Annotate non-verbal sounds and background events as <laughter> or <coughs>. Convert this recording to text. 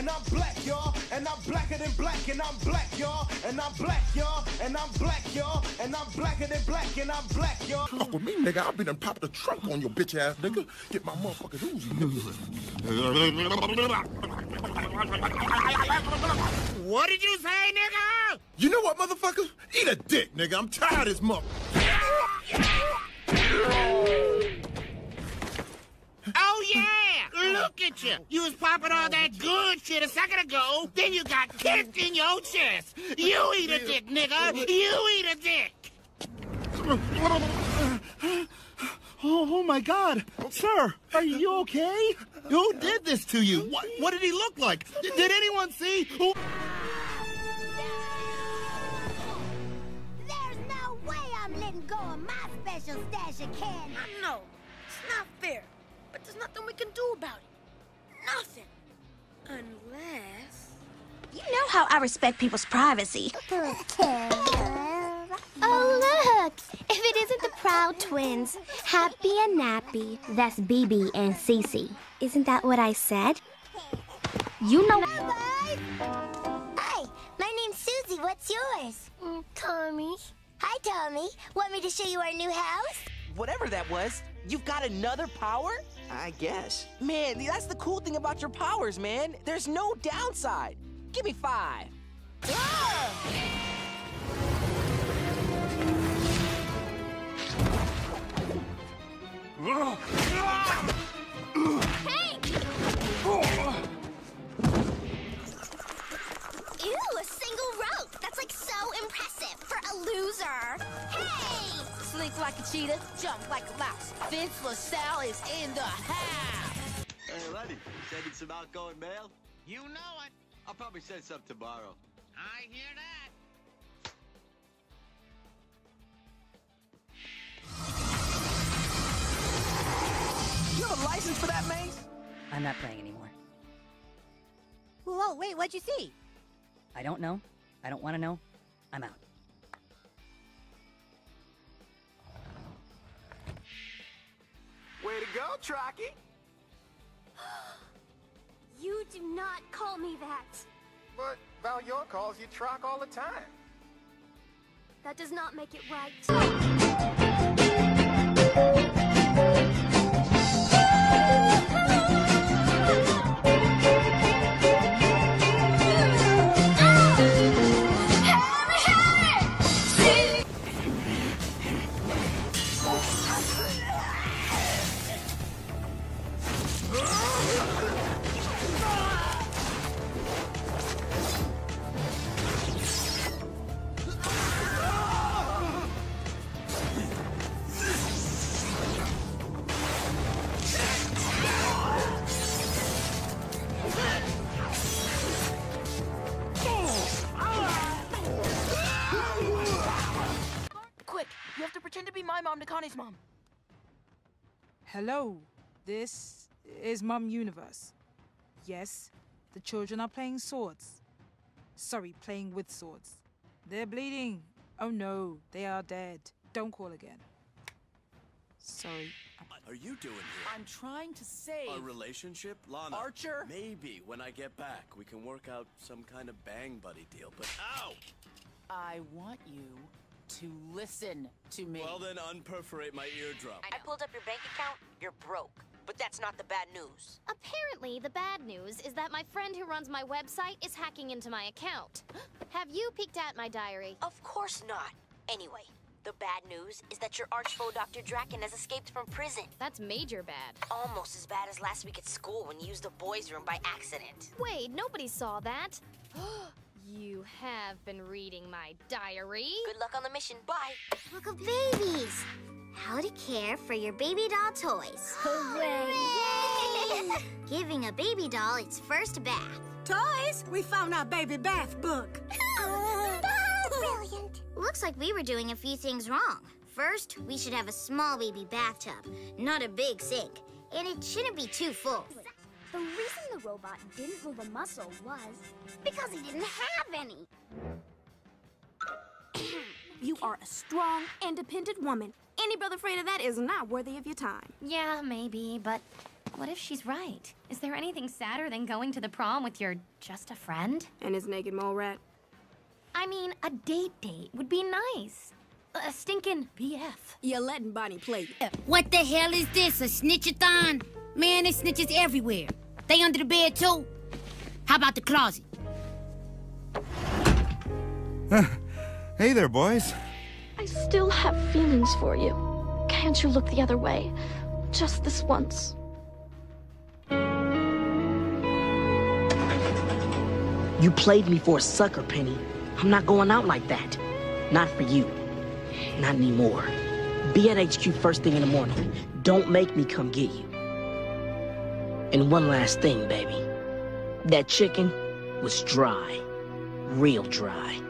and I'm black, y'all. And I'm blacker than black, and I'm black, y'all. And I'm black, y'all. And I'm black, y'all. And I'm blacker than black, and I'm black, y'all. Fuck with me, nigga. I'll be done pop the trunk on your bitch ass, nigga. Get my motherfucking Uzi, nigga. What did you say, nigga? You know what, motherfucker? Eat a dick, nigga. I'm tired of this mother. Oh, yeah! Look at you! You was popping all that good shit a second ago, then you got kicked in your chest! You eat a dick, nigga! You eat a dick! Oh, oh my God, sir, are you okay? Who did this to you? What, what did he look like? Did, did anyone see? Who... There's no way I'm letting go of my special stash of candy. I know. It's not fair. But there's nothing we can do about it. Nothing. Unless... You know how I respect people's privacy. <laughs> oh, look! If it isn't the Proud Twins, Happy and Nappy. That's BeBe and CeCe. Isn't that what I said? You know... Hi, Hi, my name's Susie. What's yours? Mm, Tommy. Hi, Tommy. Want me to show you our new house? Whatever that was, you've got another power? I guess. Man, that's the cool thing about your powers, man. There's no downside. Give me five. Ew, like a cheetah, jump like a mouse. Vince LaSalle is in the house. Hey, Lenny, sending some outgoing mail? You know it. I'll probably send some tomorrow. I hear that. You have a license for that, Mace? I'm not playing anymore. Whoa, wait, what'd you see? I don't know. I don't want to know. I'm out. Way to go, Trocky. You do not call me that. But Val York calls you Trock all the time. That does not make it right. <laughs> mom to Connie's mom. Hello, this is Mum Universe. Yes, the children are playing swords. Sorry, playing with swords. They're bleeding. Oh no, they are dead. Don't call again. Sorry. Are you doing here? I'm trying to save. A relationship? Lana. Archer? Maybe when I get back, we can work out some kind of bang buddy deal, but ow! I want you to listen to me. Well then, unperforate my eardrum. I pulled up your bank account. You're broke. But that's not the bad news. Apparently, the bad news is that my friend who runs my website is hacking into my account. <gasps> Have you peeked at my diary? Of course not. Anyway, the bad news is that your archfoe Dr. Drakken has escaped from prison. That's major bad. Almost as bad as last week at school when you used the boys' room by accident. Wait, nobody saw that. <gasps> <gasps> you have been reading my diary. Good luck on the mission. Bye. Look of babies. How to care for your baby doll toys. <gasps> Hooray! <laughs> Giving a baby doll its first bath. Toys? We found our baby bath book. <laughs> <laughs> Brilliant. Looks like we were doing a few things wrong. First, we should have a small baby bathtub, not a big sink. And it shouldn't be too full. The reason the robot didn't move a muscle was because he didn't have any. <coughs> you are a strong, independent woman. Any brother afraid of that is not worthy of your time. Yeah, maybe, but What if she's right? Is there anything sadder than going to the prom with your just a friend? And his naked mole rat? I mean, a date date would be nice. A stinking BF. You're letting Bonnie play. What the hell is this? A snitchathon? Man, there's snitches everywhere. They under the bed too? How about the closet? <laughs> hey there, boys. I still have feelings for you. Can't you look the other way? Just this once. You played me for a sucker, Penny. I'm not going out like that. Not for you. Not anymore. Be at HQ first thing in the morning. Don't make me come get you. And one last thing, baby. That chicken was dry. Real dry.